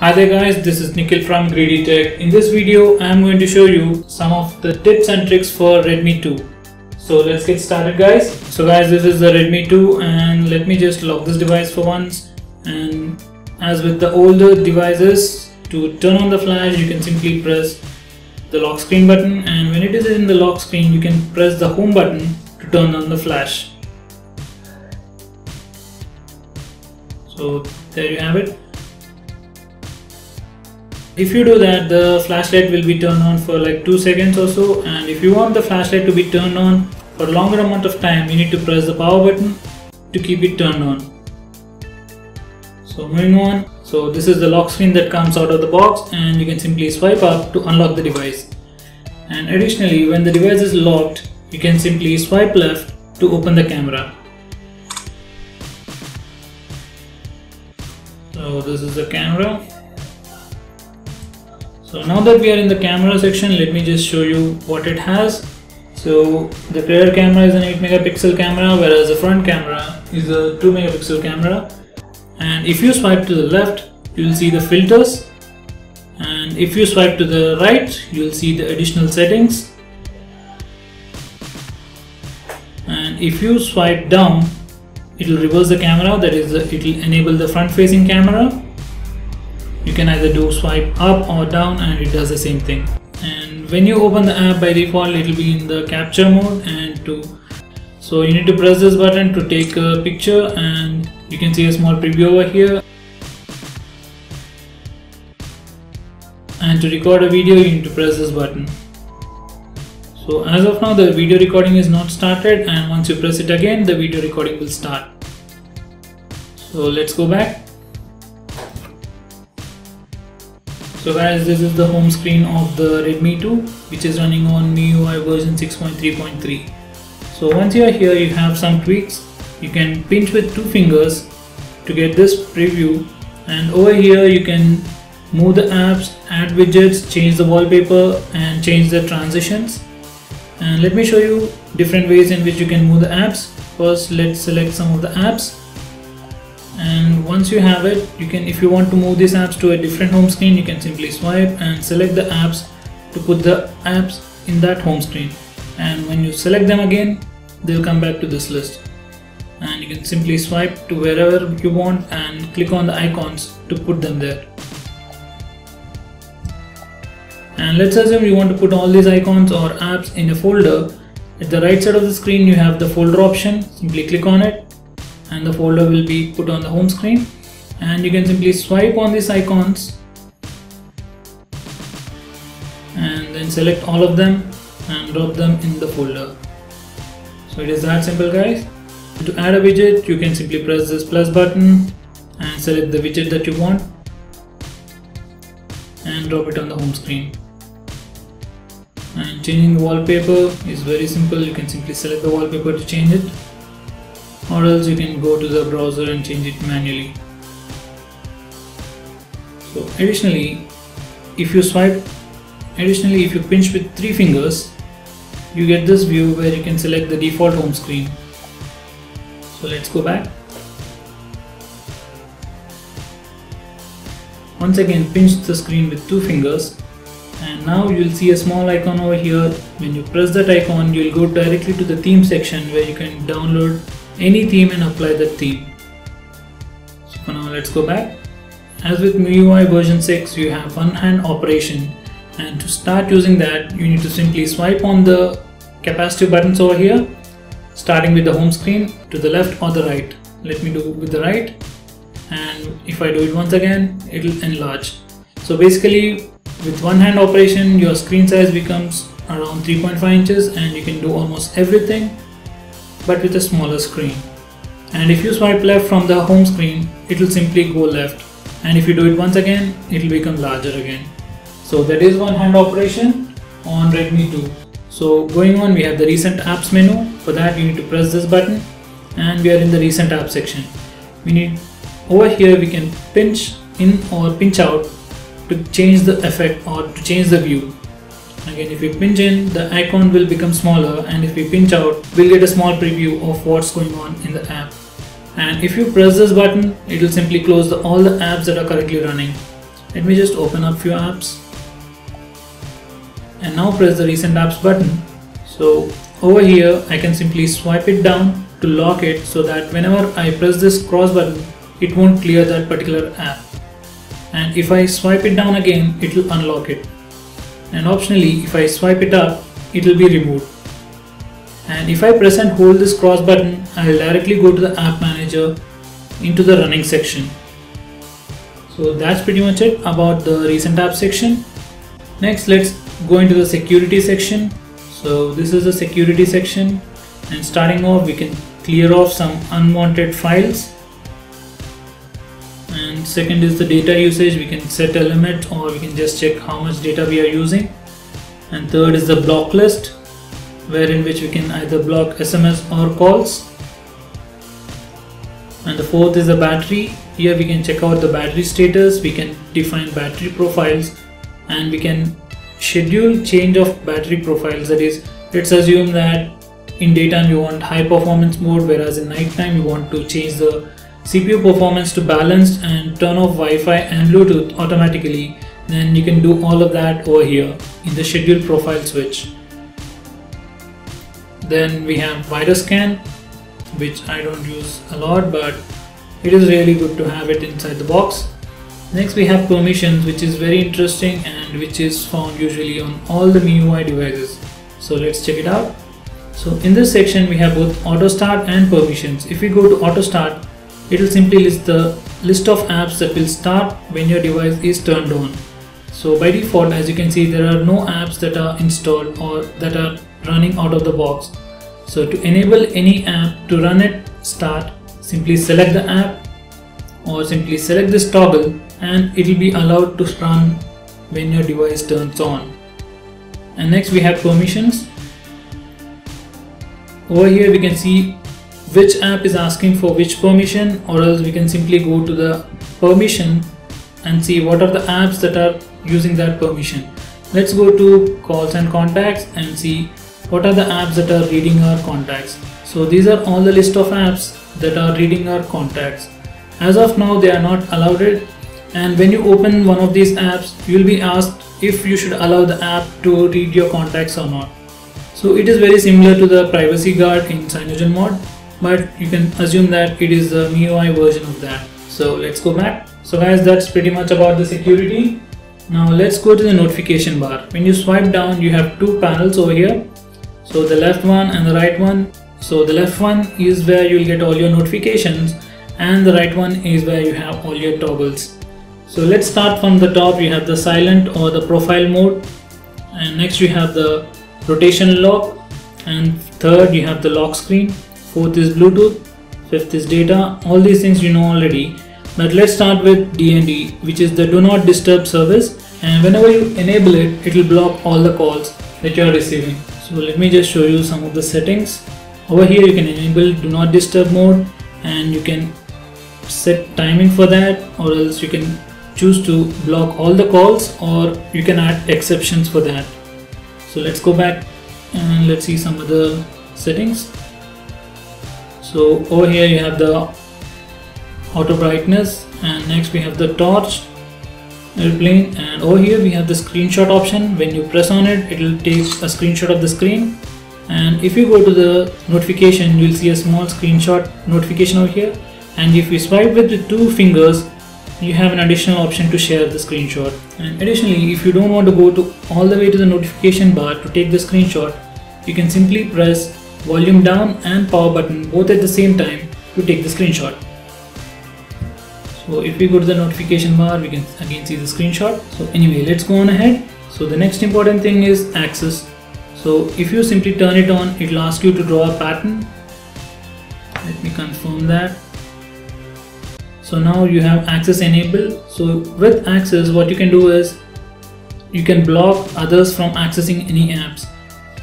Hi there guys, this is Nikhil from Greedy Tech. In this video, I am going to show you some of the tips and tricks for Redmi 2. So let's get started guys. So guys, this is the Redmi 2 and let me just lock this device for once. And as with the older devices, to turn on the flash, you can simply press the lock screen button and when it is in the lock screen, you can press the home button to turn on the flash. So there you have it if you do that the flashlight will be turned on for like 2 seconds or so. And if you want the flashlight to be turned on for a longer amount of time you need to press the power button to keep it turned on. So moving on. So this is the lock screen that comes out of the box and you can simply swipe up to unlock the device. And additionally when the device is locked you can simply swipe left to open the camera. So this is the camera so now that we are in the camera section, let me just show you what it has. So the rear camera is an 8 megapixel camera whereas the front camera is a 2 megapixel camera. And if you swipe to the left, you will see the filters. And if you swipe to the right, you will see the additional settings. And if you swipe down, it will reverse the camera, that is, it will enable the front facing camera you can either do swipe up or down and it does the same thing. And when you open the app by default it will be in the capture mode and to so you need to press this button to take a picture and you can see a small preview over here. And to record a video you need to press this button. So as of now the video recording is not started and once you press it again the video recording will start. So let's go back So guys, this is the home screen of the Redmi 2 which is running on MIUI version 6.3.3. So once you are here, you have some tweaks. You can pinch with two fingers to get this preview and over here you can move the apps, add widgets, change the wallpaper and change the transitions. And let me show you different ways in which you can move the apps. First, let's select some of the apps and once you have it you can if you want to move these apps to a different home screen you can simply swipe and select the apps to put the apps in that home screen. And when you select them again they'll come back to this list. And you can simply swipe to wherever you want and click on the icons to put them there. And let's assume you want to put all these icons or apps in a folder. At the right side of the screen you have the folder option. Simply click on it and the folder will be put on the home screen. And you can simply swipe on these icons and then select all of them and drop them in the folder. So it is that simple guys. To add a widget you can simply press this plus button and select the widget that you want and drop it on the home screen. And changing the wallpaper is very simple. You can simply select the wallpaper to change it or else you can go to the browser and change it manually. So additionally, if you swipe, additionally if you pinch with three fingers, you get this view where you can select the default home screen. So let's go back. Once again pinch the screen with two fingers and now you'll see a small icon over here. When you press that icon, you'll go directly to the theme section where you can download any theme and apply that theme. So for now let's go back. As with MIUI version 6 you have one hand operation and to start using that you need to simply swipe on the capacitive buttons over here starting with the home screen to the left or the right. Let me do it with the right and if I do it once again it will enlarge. So basically with one hand operation your screen size becomes around 3.5 inches and you can do almost everything but with a smaller screen. And if you swipe left from the home screen, it will simply go left. And if you do it once again, it will become larger again. So that is one hand operation on Redmi 2. So going on, we have the recent apps menu. For that, you need to press this button and we are in the recent app section. We need over here, we can pinch in or pinch out to change the effect or to change the view again if we pinch in the icon will become smaller and if we pinch out we'll get a small preview of what's going on in the app. And if you press this button it will simply close the, all the apps that are currently running. Let me just open up few apps. And now press the recent apps button. So over here I can simply swipe it down to lock it so that whenever I press this cross button it won't clear that particular app. And if I swipe it down again it will unlock it and optionally if I swipe it up it will be removed. And if I press and hold this cross button I will directly go to the app manager into the running section. So that's pretty much it about the recent app section. Next let's go into the security section. So this is the security section. And starting off we can clear off some unwanted files second is the data usage. We can set a limit or we can just check how much data we are using. And third is the block list where in which we can either block SMS or calls. And the fourth is the battery. Here we can check out the battery status. We can define battery profiles. And we can schedule change of battery profiles. That is let's assume that in daytime you want high performance mode whereas in nighttime you want to change the CPU performance to balanced and turn off Wi-Fi and Bluetooth automatically then you can do all of that over here in the schedule profile switch. Then we have virus scan which I don't use a lot but it is really good to have it inside the box. Next we have permissions which is very interesting and which is found usually on all the MIUI devices. So let's check it out. So in this section we have both auto start and permissions. If we go to auto start it will simply list the list of apps that will start when your device is turned on so by default as you can see there are no apps that are installed or that are running out of the box so to enable any app to run at start, simply select the app or simply select this toggle and it will be allowed to run when your device turns on. And next we have permissions. Over here we can see which app is asking for which permission or else we can simply go to the permission and see what are the apps that are using that permission. Let's go to calls and contacts and see what are the apps that are reading our contacts. So these are all the list of apps that are reading our contacts. As of now they are not allowed it. And when you open one of these apps you will be asked if you should allow the app to read your contacts or not. So it is very similar to the privacy guard in CyanogenMod but you can assume that it is the MIUI version of that. So let's go back. So guys that's pretty much about the security. Now let's go to the notification bar. When you swipe down you have two panels over here. So the left one and the right one. So the left one is where you'll get all your notifications and the right one is where you have all your toggles. So let's start from the top. You have the silent or the profile mode. And next you have the rotation lock. And third you have the lock screen fourth is bluetooth. Fifth is data. All these things you know already. But let's start with DND which is the do not disturb service. And whenever you enable it it will block all the calls that you are receiving. So let me just show you some of the settings. Over here you can enable do not disturb mode and you can set timing for that or else you can choose to block all the calls or you can add exceptions for that. So let's go back and let's see some other settings so over here you have the auto brightness and next we have the torch airplane and over here we have the screenshot option. When you press on it it will take a screenshot of the screen. And if you go to the notification you will see a small screenshot notification over here. And if you swipe with the two fingers you have an additional option to share the screenshot. And additionally if you don't want to go to all the way to the notification bar to take the screenshot you can simply press volume down and power button both at the same time to take the screenshot. So if we go to the notification bar we can again see the screenshot. So anyway let's go on ahead. So the next important thing is access. So if you simply turn it on it will ask you to draw a pattern. Let me confirm that. So now you have access enabled. So with access what you can do is you can block others from accessing any apps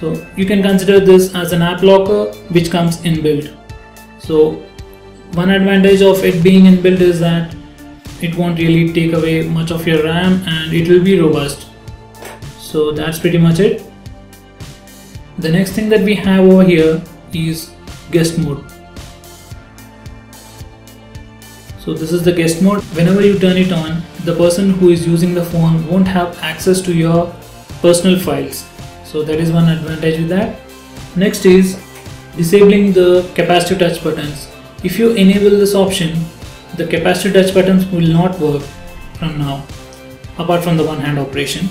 so you can consider this as an app locker which comes inbuilt so one advantage of it being inbuilt is that it won't really take away much of your RAM and it will be robust. So that's pretty much it. The next thing that we have over here is guest mode. So this is the guest mode. Whenever you turn it on, the person who is using the phone won't have access to your personal files so that is one advantage with that. Next is disabling the capacitive touch buttons. If you enable this option the capacitive touch buttons will not work from now apart from the one hand operation.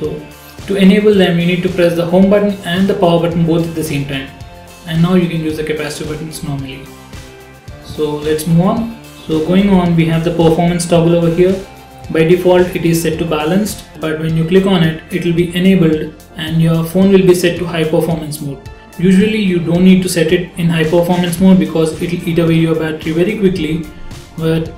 So to enable them you need to press the home button and the power button both at the same time. And now you can use the capacitive buttons normally. So let's move on. So going on we have the performance toggle over here by default it is set to balanced but when you click on it it will be enabled and your phone will be set to high performance mode. Usually you don't need to set it in high performance mode because it will eat away your battery very quickly. But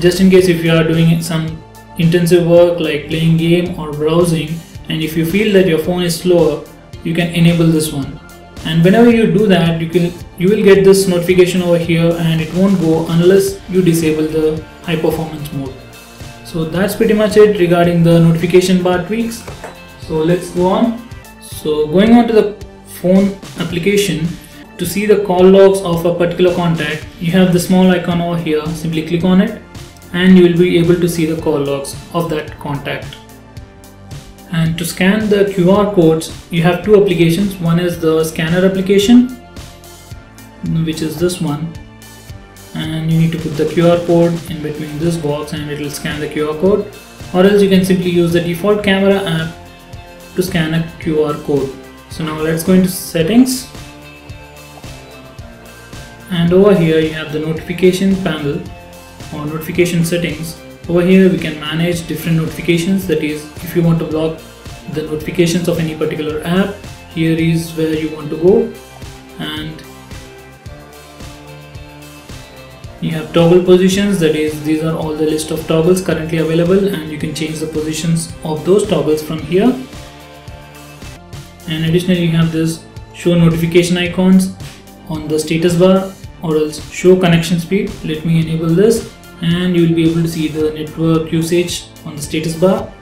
just in case if you are doing some intensive work like playing game or browsing and if you feel that your phone is slower you can enable this one. And whenever you do that you can you will get this notification over here and it won't go unless you disable the high performance mode so that's pretty much it regarding the notification bar tweaks. So let's go on. So going on to the phone application to see the call logs of a particular contact you have the small icon over here. Simply click on it and you will be able to see the call logs of that contact. And to scan the QR codes you have two applications. One is the scanner application which is this one and you need to put the QR code in between this box and it will scan the QR code. Or else you can simply use the default camera app to scan a QR code. So now let's go into settings. And over here you have the notification panel or notification settings. Over here we can manage different notifications. That is if you want to block the notifications of any particular app here is where you want to go. And you have toggle positions that is these are all the list of toggles currently available and you can change the positions of those toggles from here. And additionally you have this show notification icons on the status bar or else show connection speed. Let me enable this and you will be able to see the network usage on the status bar.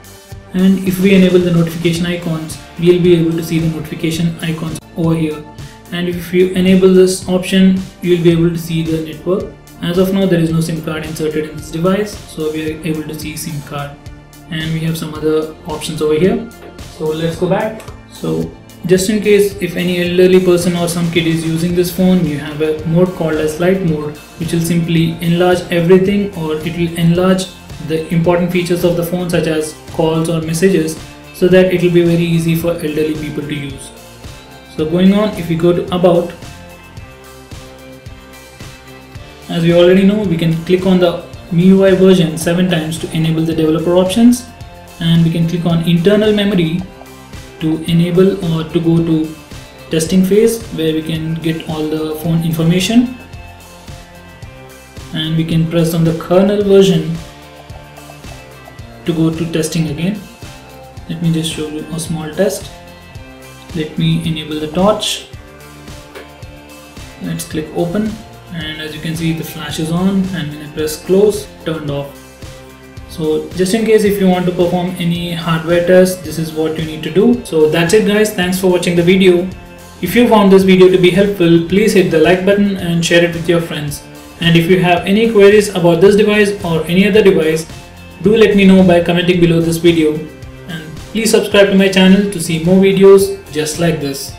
And if we enable the notification icons we'll be able to see the notification icons over here. And if you enable this option you'll be able to see the network as of now there is no SIM card inserted in this device so we are able to see SIM card. And we have some other options over here. So let's go back. So just in case if any elderly person or some kid is using this phone, you have a mode called as lite mode which will simply enlarge everything or it will enlarge the important features of the phone such as calls or messages so that it will be very easy for elderly people to use. So going on if we go to about as we already know we can click on the MIUI version 7 times to enable the developer options. And we can click on internal memory to enable or to go to testing phase where we can get all the phone information. And we can press on the kernel version to go to testing again. Let me just show you a small test. Let me enable the torch. Let's click open and as you can see the flash is on. And when I press close turned off. So just in case if you want to perform any hardware test this is what you need to do. So that's it guys. Thanks for watching the video. If you found this video to be helpful please hit the like button and share it with your friends. And if you have any queries about this device or any other device do let me know by commenting below this video. And please subscribe to my channel to see more videos just like this